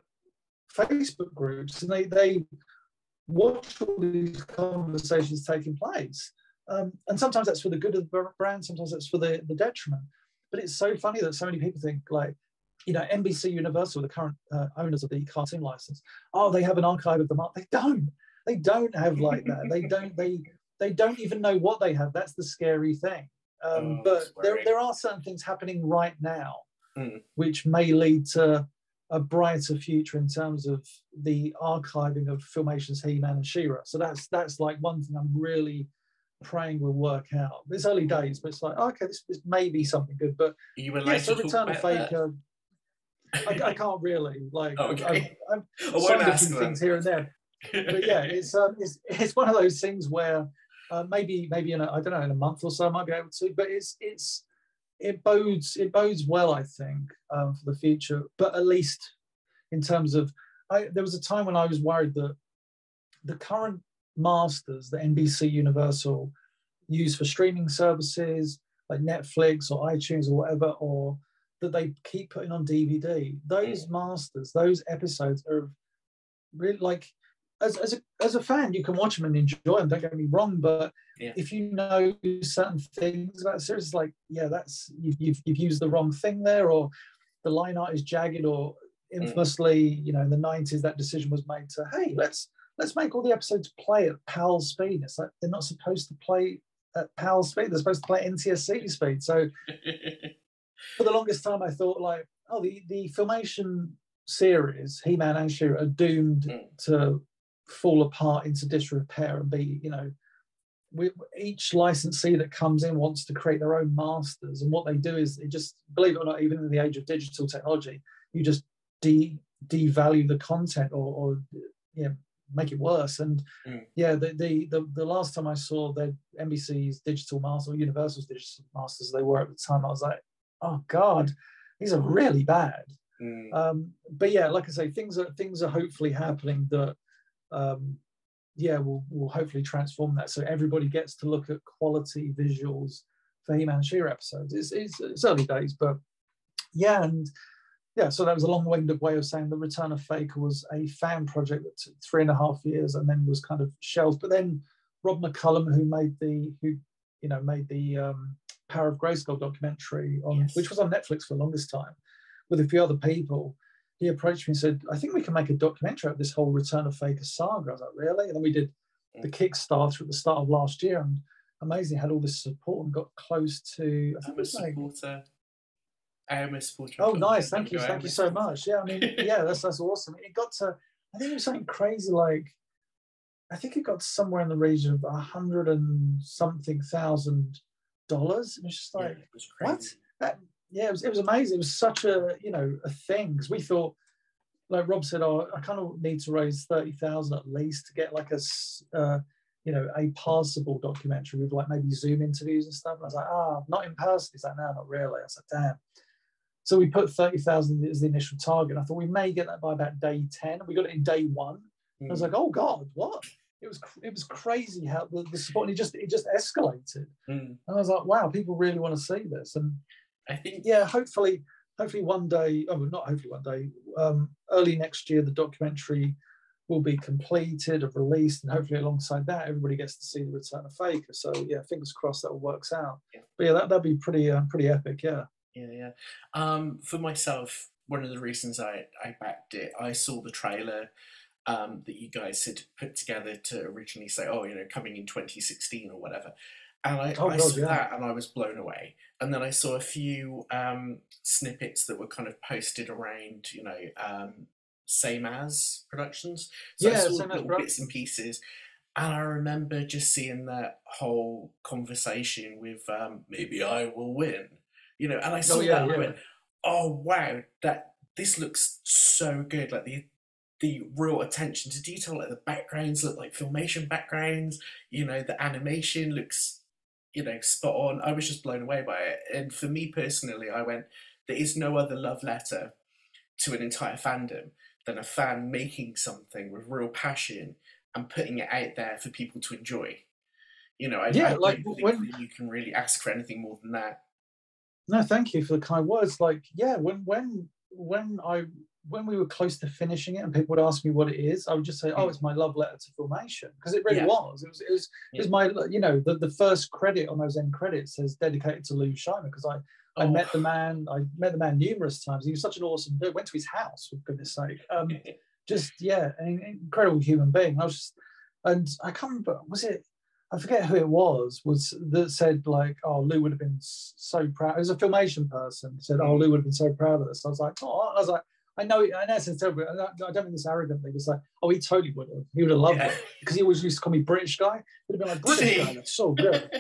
Facebook groups and they they watch all these conversations taking place. Um, and sometimes that's for the good of the brand, sometimes that's for the, the detriment. But it's so funny that so many people think like, you know, NBC Universal, the current uh, owners of the cartoon license, oh, they have an archive of the mark. They don't. They don't have like that. they don't. They they don't even know what they have. That's the scary thing. Um, oh, but there there are certain things happening right now, mm. which may lead to a brighter future in terms of the archiving of Filmation's He-Man and She-Ra. So that's that's like one thing I'm really praying will work out. It's early days, but it's like okay, this, this may be something good. But you like yeah, so Return of Faker. I, I, can't really like. okay. I'm, I'm things here and there, but yeah, it's um, it's it's one of those things where uh, maybe maybe in a, I don't know in a month or so I might be able to, but it's it's it bodes it bodes well I think um, for the future. But at least in terms of, I, there was a time when I was worried that the current masters that NBC Universal use for streaming services like Netflix or iTunes or whatever, or that they keep putting on DVD. Those masters, those episodes are really like as, as, a, as a fan, you can watch them and enjoy them. Don't get me wrong, but yeah. if you know certain things about the series, like yeah, that's you've, you've, you've used the wrong thing there, or the line art is jagged, or hmm. infamously, mm. you know, in the '90s, that decision was made to hey, let's let's make all the episodes play at PAL speed. It's like they're not supposed to play at PAL speed; they're supposed to play at NTSC speed. So for the longest time, I thought like, oh, the the filmation series, He Man and She-Ra doomed mm. to fall apart into disrepair and be, you know, we, each licensee that comes in wants to create their own masters, and what they do is they just, believe it or not, even in the age of digital technology, you just de devalue the content or, or you know, make it worse. And mm. yeah, the, the, the the last time I saw the NBC's digital Masters or Universal's digital masters, they were at the time, I was like, oh god, these are really bad. Mm. Um, but yeah, like I say, things are things are hopefully happening that um, yeah will will hopefully transform that. So everybody gets to look at quality visuals for He-Man She-Ra episodes. It's, it's, it's early days, but yeah, and yeah, so that was a long-winded way of saying the Return of Faker was a fan project that took three and a half years and then was kind of shelved. But then Rob McCallum, who made the who you know made the um, Power of Grayskull documentary on yes. which was on Netflix for the longest time, with a few other people. He approached me and said, "I think we can make a documentary of this whole Return of Faker saga." I was like, "Really?" And then we did the mm. Kickstarter at the start of last year, and amazingly Had all this support and got close to. I think it a was like, supporter. I am oh, nice. Thank you. Thank am you so much. Yeah, I mean, yeah, that's that's awesome. It got to. I think it was something crazy like. I think it got somewhere in the region of a hundred and something thousand dollars. It was just Yeah, like, it was what? That, yeah, it was, it was amazing. It was such a you know a thing because we thought, like Rob said, oh, I kind of need to raise thirty thousand at least to get like a, uh, you know a passable documentary with like maybe Zoom interviews and stuff. And I was like, ah, not in person. He's like, no, not really. I was like, damn. So we put thirty thousand as the initial target. I thought we may get that by about day ten. We got it in day one. I was Mm, like, oh god, what? It was it was crazy how the, the support. And it just it just escalated. mm. And I was like, wow, people really want to see this. And I think yeah, hopefully, hopefully one day, oh, not hopefully one day, um, early next year, the documentary will be completed or released, and hopefully alongside that, everybody gets to see the return of Faker. So yeah, fingers crossed that all works out. Yeah. But yeah, that that'd be pretty uh, pretty epic. Yeah. Yeah, yeah. Um, for myself, one of the reasons I, I backed it, I saw the trailer um, that you guys had put together to originally say, oh, you know, coming in 2016 or whatever. And I, Oh, I God, saw yeah. that and I was blown away. And then I saw a few um, snippets that were kind of posted around, you know, um, same as productions. So I Yeah, saw Same As little bits and pieces. And I remember just seeing that whole conversation with um, maybe I will win, you know, and I oh, saw Oh yeah, that and I went, oh wow, that this looks so good. Like the the real attention to detail, like the backgrounds look like filmation backgrounds, you know, the animation looks, you know, spot on. I was just blown away by it. And for me personally, I went, there is no other love letter to an entire fandom than a fan making something with real passion and putting it out there for people to enjoy. You know, I, Yeah, I don't like, think when- you can really ask for anything more than that. No, thank you for the kind words. Like, yeah, when when when I when we were close to finishing it and people would ask me what it is, I would just say, "Oh, it's my love letter to filmation," because it really Yeah. was. It was. It was. It was my. You know, the, the first credit on those end credits says dedicated to Lou Scheimer because I I Oh. met the man. I met the man numerous times. He was such an awesome dude. Went to his house for goodness sake. Um, just yeah, an incredible human being. I was just, and I can't remember. Was it? I forget who it was. Was that said like, oh, Lou would have been so proud. It was a filmation person said, oh, Lou would have been so proud of this. I was like, oh, I was like, I know, I know, it's terrible. I don't, mean this arrogantly. It was like, oh, he totally would have. He would have loved Yeah. it because he always used to call me British guy. He'd have been like British guy. That's so good.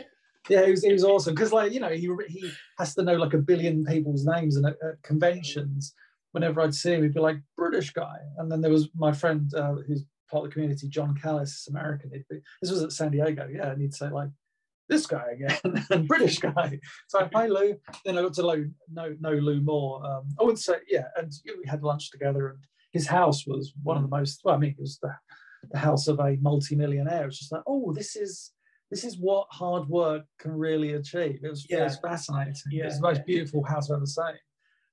Yeah, he was, he was awesome because, like, you know, he he has to know like a billion people's names and at, at conventions. Whenever I'd see him, he'd be like British guy. And then there was my friend uh, who's part of the community, John Callis, American. This was at San Diego, yeah, and he'd say like this guy again and British guy. So hi Lou. Then I got to know know, know Lou more. Um, I would say yeah, and we had lunch together, and his house was one of the most. Well, I mean, it was the the house of a multi-millionaire. It's just like, oh, this is this is what hard work can really achieve. It was, it was Yeah. fascinating. it Yeah, was the most yeah. beautiful house I've ever seen.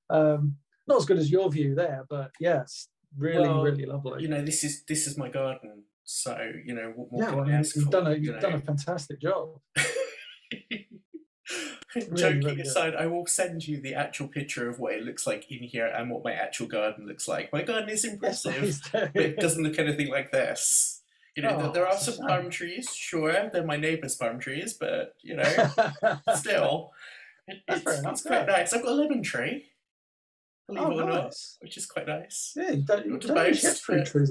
Um, not as good as your view there, but yes, really, Well, really lovely. you know, this is this is my garden. So you know, what more yeah, can I ask you've for? done a you you've done a fantastic job. Joking really good. aside, I will send you the actual picture of what it looks like in here and what my actual garden looks like. My garden is impressive, do. but it doesn't look anything like this. You know, Oh, there are some palm trees, sure, they're my neighbour's palm trees, but you know, still, it- it's, it's quite yeah. nice. I've got a lemon tree, believe oh, it or not, which is quite nice. Yeah, you don't, you don't usually boast, get fruit